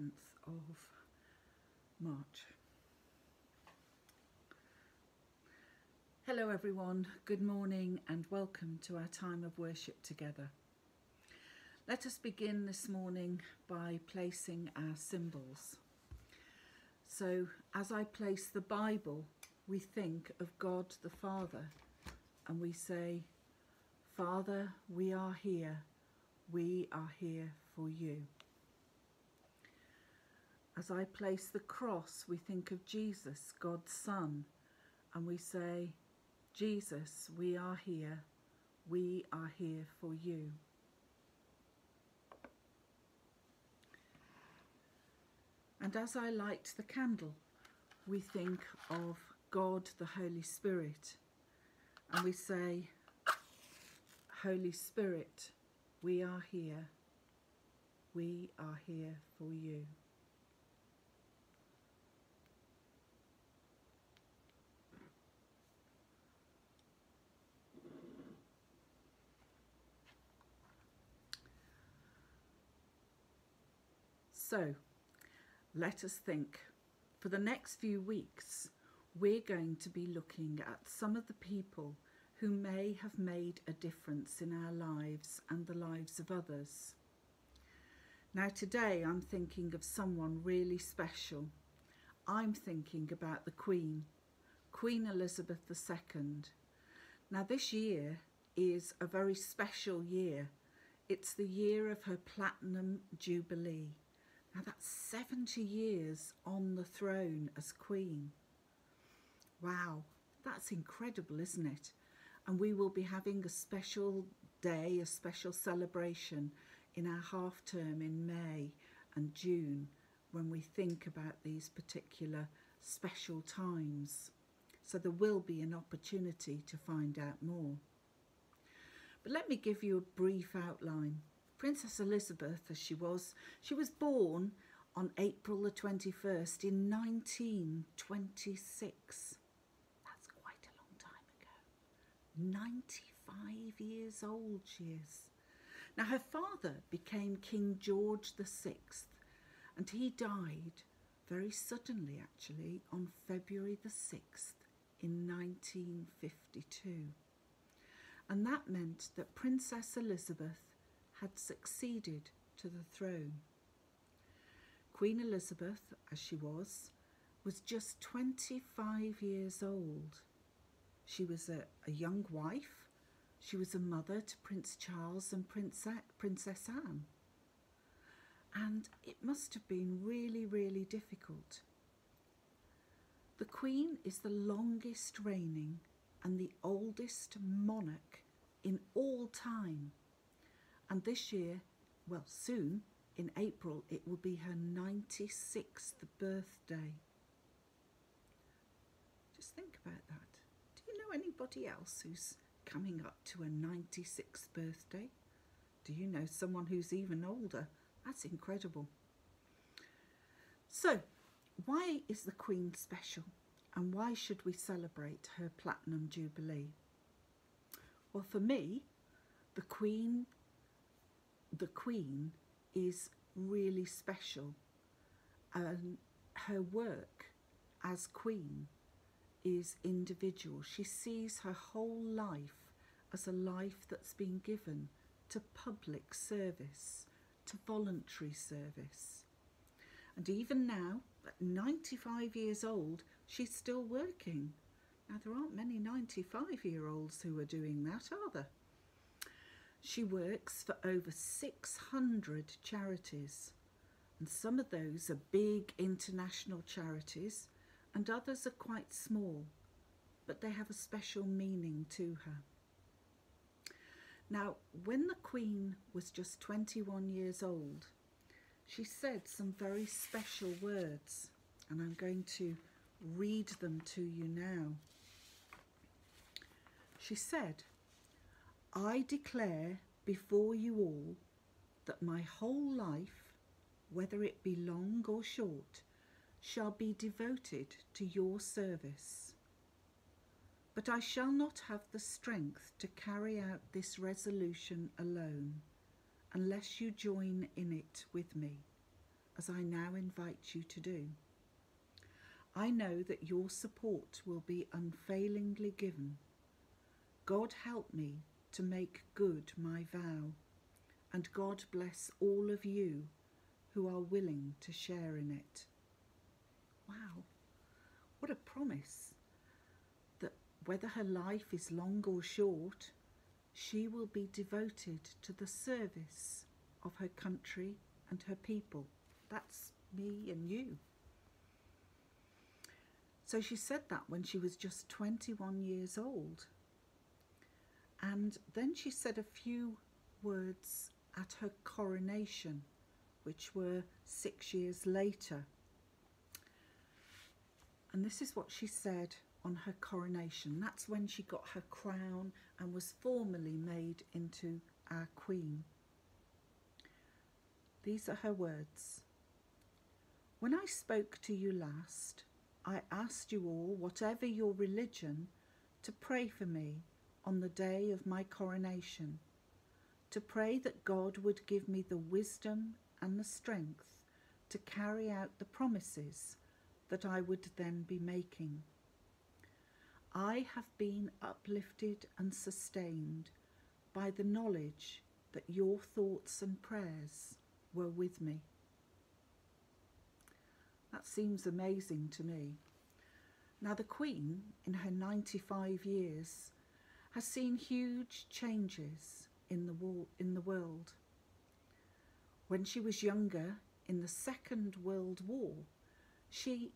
7th of March. Hello, everyone. Good morning and welcome to our time of worship together. Let us begin this morning by placing our symbols. So, as I place the Bible, we think of God the Father and we say, Father, we are here. We are here for you. As I place the cross, we think of Jesus, God's Son, and we say, Jesus, we are here. We are here for you. And as I light the candle, we think of God the Holy Spirit, and we say, Holy Spirit, we are here. We are here for you. So, let us think. For the next few weeks, we're going to be looking at some of the people who may have made a difference in our lives and the lives of others. Now, today I'm thinking of someone really special. I'm thinking about the Queen, Queen Elizabeth II. Now, this year is a very special year. It's the year of her Platinum Jubilee. Now that's 70 years on the throne as Queen. Wow, that's incredible, isn't it? And we will be having a special day, a special celebration in our half term in May and June when we think about these particular special times. So there will be an opportunity to find out more. But let me give you a brief outline. Princess Elizabeth, as she was, she was born on April the 21st in 1926. That's quite a long time ago. 95 years old she is. Now her father became King George VI and he died very suddenly actually on February the 6th in 1952. And that meant that Princess Elizabeth had succeeded to the throne. Queen Elizabeth, as she was, was just 25 years old. She was a, a young wife. She was a mother to Prince Charles and Princess, Princess Anne. And it must have been really, really difficult. The Queen is the longest reigning and the oldest monarch in all time and this year, well, soon, in April, it will be her 96th birthday. Just think about that. Do you know anybody else who's coming up to a 96th birthday? Do you know someone who's even older? That's incredible. So, why is the Queen special and why should we celebrate her Platinum Jubilee? Well, for me, the Queen the Queen is really special and her work as Queen is individual. She sees her whole life as a life that's been given to public service, to voluntary service. And even now, at 95 years old, she's still working. Now, there aren't many 95 year olds who are doing that, are there? She works for over 600 charities, and some of those are big international charities, and others are quite small, but they have a special meaning to her. Now, when the Queen was just 21 years old, she said some very special words, and I'm going to read them to you now. She said, I declare before you all that my whole life, whether it be long or short, shall be devoted to your service. But I shall not have the strength to carry out this resolution alone, unless you join in it with me, as I now invite you to do. I know that your support will be unfailingly given. God help me to make good my vow, and God bless all of you who are willing to share in it. Wow, what a promise that whether her life is long or short, she will be devoted to the service of her country and her people. That's me and you. So she said that when she was just 21 years old. And then she said a few words at her coronation, which were six years later. And this is what she said on her coronation. That's when she got her crown and was formally made into our queen. These are her words. When I spoke to you last, I asked you all, whatever your religion, to pray for me on the day of my coronation, to pray that God would give me the wisdom and the strength to carry out the promises that I would then be making. I have been uplifted and sustained by the knowledge that your thoughts and prayers were with me. That seems amazing to me. Now, the Queen, in her 95 years, has seen huge changes in the, in the world. When she was younger, in the Second World War, she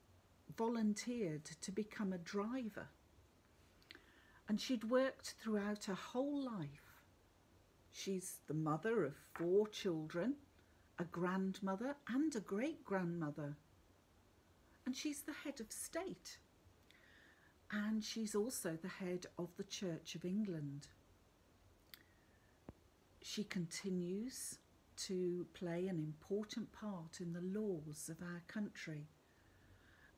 volunteered to become a driver. And she'd worked throughout her whole life. She's the mother of four children, a grandmother and a great grandmother. And she's the head of state. And she's also the head of the Church of England. She continues to play an important part in the laws of our country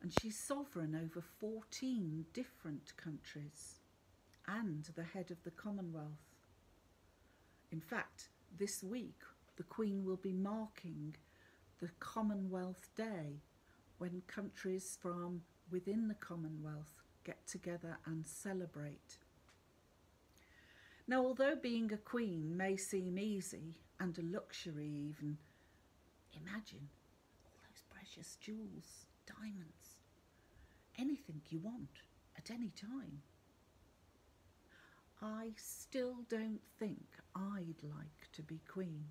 and she's sovereign over 14 different countries and the head of the Commonwealth. In fact, this week the Queen will be marking the Commonwealth Day when countries from within the Commonwealth get together and celebrate. Now, although being a queen may seem easy and a luxury even, imagine all those precious jewels, diamonds, anything you want at any time. I still don't think I'd like to be queen.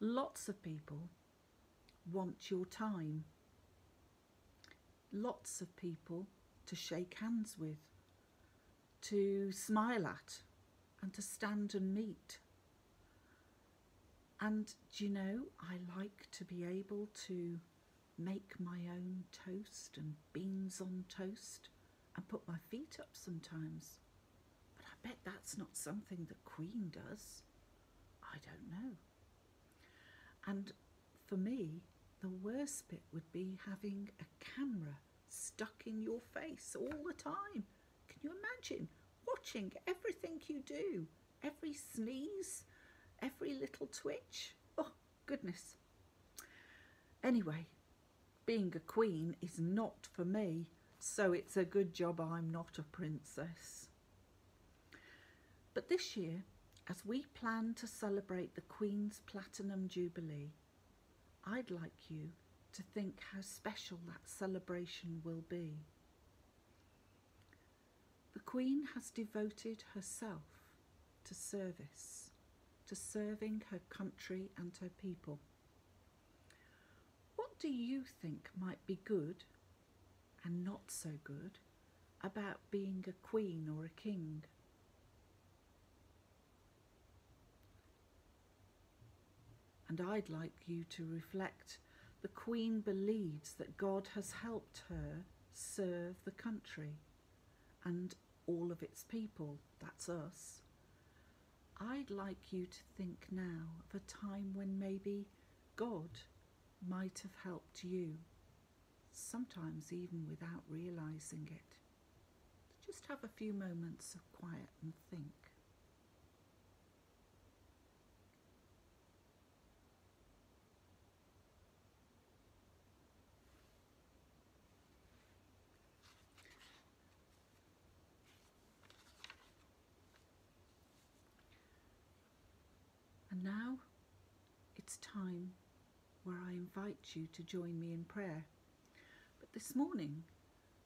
Lots of people want your time. Lots of people to shake hands with, to smile at, and to stand and meet. And do you know, I like to be able to make my own toast and beans on toast and put my feet up sometimes. But I bet that's not something the Queen does. I don't know. And for me, the worst bit would be having a camera stuck in your face all the time. Can you imagine watching everything you do? Every sneeze, every little twitch. Oh, goodness. Anyway, being a queen is not for me, so it's a good job I'm not a princess. But this year, as we plan to celebrate the Queen's Platinum Jubilee, I'd like you to think how special that celebration will be. The Queen has devoted herself to service, to serving her country and her people. What do you think might be good and not so good about being a queen or a king? And I'd like you to reflect the Queen believes that God has helped her serve the country and all of its people, that's us. I'd like you to think now of a time when maybe God might have helped you, sometimes even without realising it. Just have a few moments of quiet and think. Time where I invite you to join me in prayer. But this morning,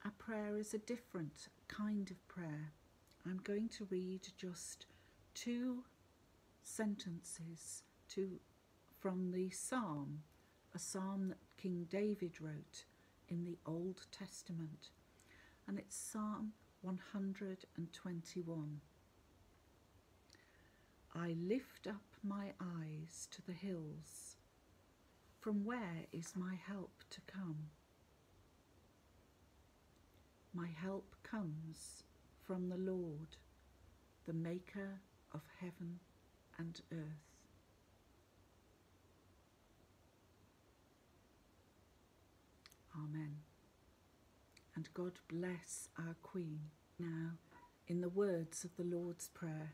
our prayer is a different kind of prayer. I'm going to read just two sentences to, from the Psalm, a psalm that King David wrote in the Old Testament, and it's Psalm 121. I lift up my eyes to the hills. From where is my help to come? My help comes from the Lord, the Maker of heaven and earth. Amen. And God bless our Queen now in the words of the Lord's Prayer.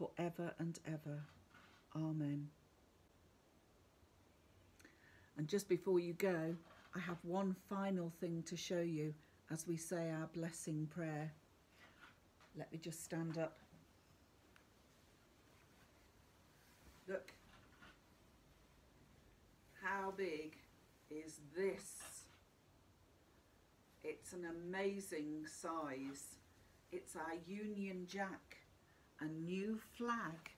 for ever and ever. Amen. And just before you go, I have one final thing to show you as we say our blessing prayer. Let me just stand up. Look how big is this. It's an amazing size. It's our Union Jack, a new flag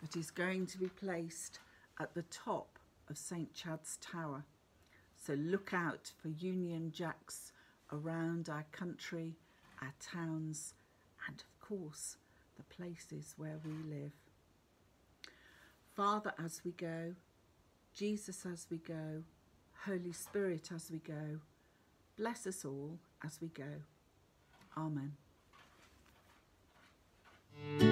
that is going to be placed at the top of St Chad's Tower. So look out for Union Jacks around our country, our towns, and of course, the places where we live. Father, as we go, Jesus, as we go, Holy Spirit, as we go, bless us all as we go. Amen. Thank you.